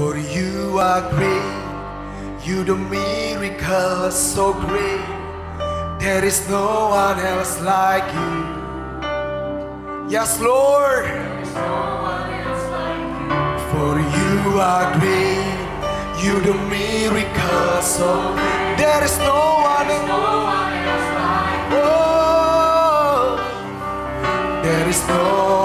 For you are great, you do miracles so great. There is no one else like you. Yes, Lord. For you are great, you do miracles so great. There is no one else. like You. Oh, there is no.